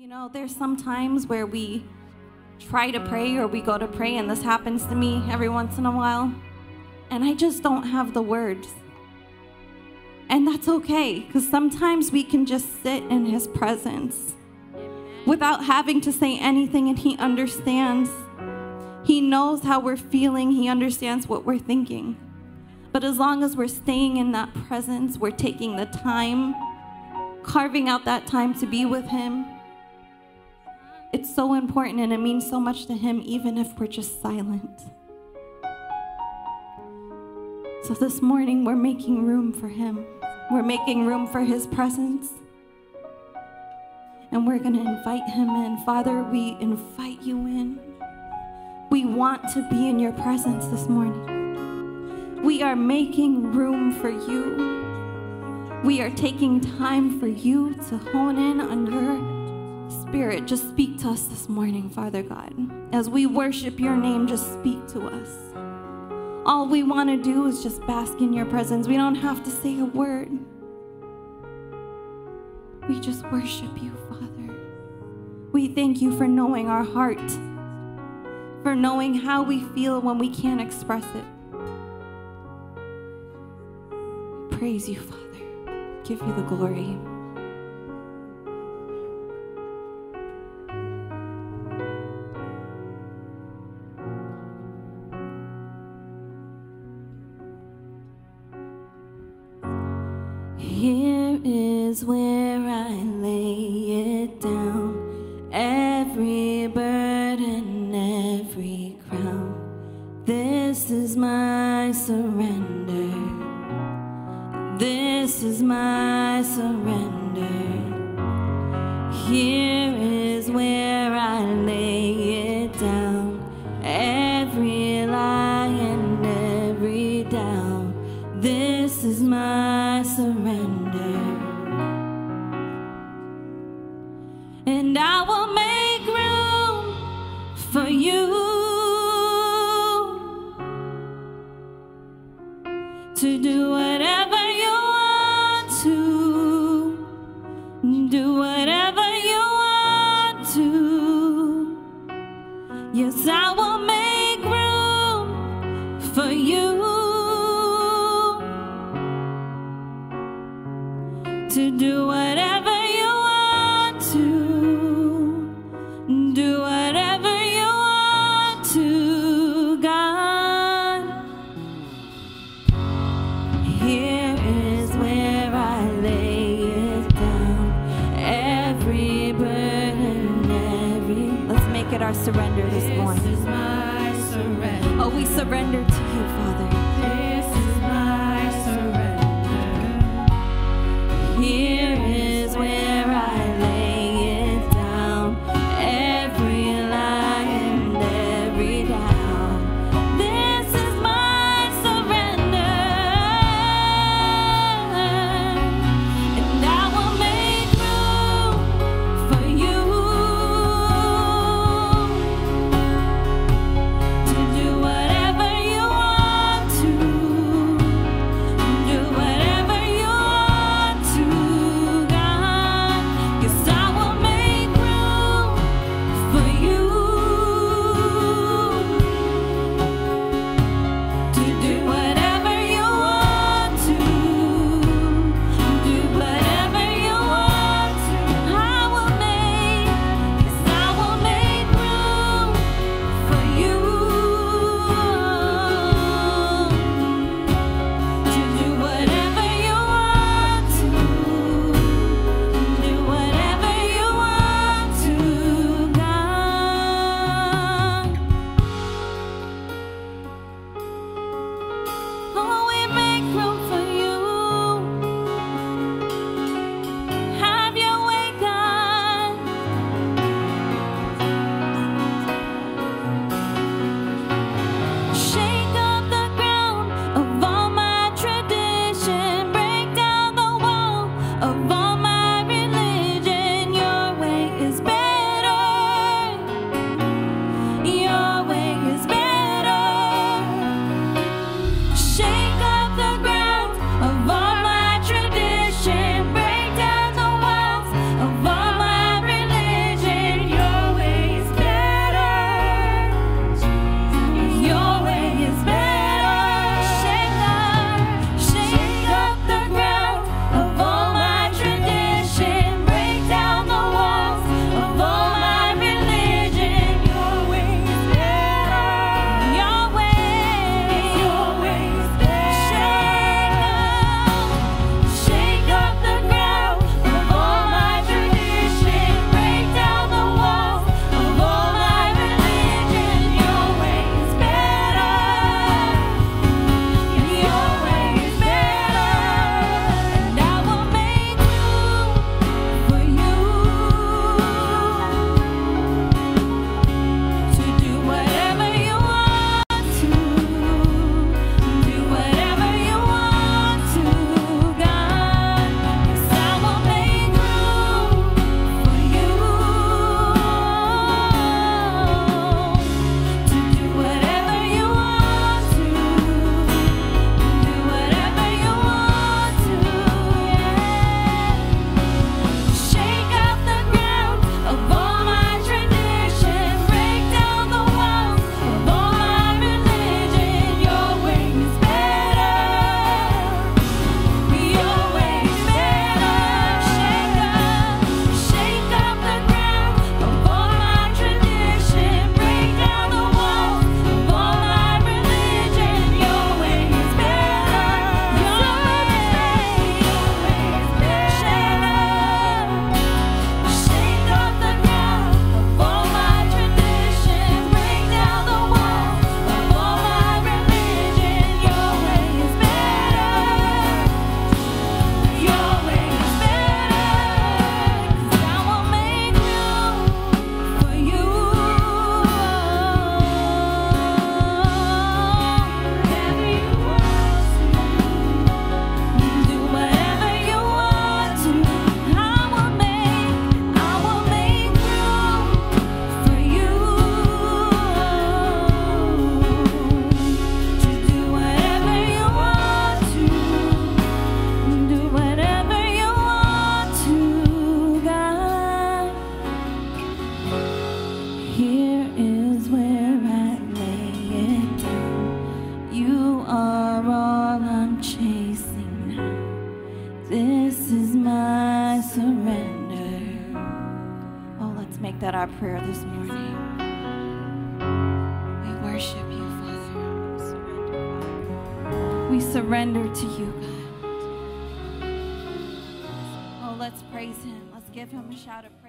You know, there's some times where we try to pray or we go to pray, and this happens to me every once in a while, and I just don't have the words. And that's okay, because sometimes we can just sit in His presence without having to say anything, and He understands. He knows how we're feeling, He understands what we're thinking. But as long as we're staying in that presence, we're taking the time, carving out that time to be with Him it's so important and it means so much to Him, even if we're just silent. So this morning, we're making room for Him. We're making room for His presence. And we're going to invite Him in. Father, we invite you in. We want to be in your presence this morning. We are making room for you. We are taking time for you to hone in on your Spirit, just speak to us this morning, Father God. As we worship your name, just speak to us. All we want to do is just bask in your presence. We don't have to say a word. We just worship you, Father. We thank you for knowing our heart, for knowing how we feel when we can't express it. Praise you, Father. Give you the glory. Is where I lay it down. Every burden, every crown. This is my surrender. This is my surrender. Here for you to do whatever you want to. Do whatever you want to. Yes, I will make room for you to do whatever every. Let's make it our surrender this morning. This is my surrender. Oh, we surrender to you, Father. Here is where I lay it down. You are all I'm chasing now. This is my surrender. Oh, let's make that our prayer this morning. We worship you, Father. We surrender, to you, God. Oh, let's praise Him. Let's give Him a shout of praise.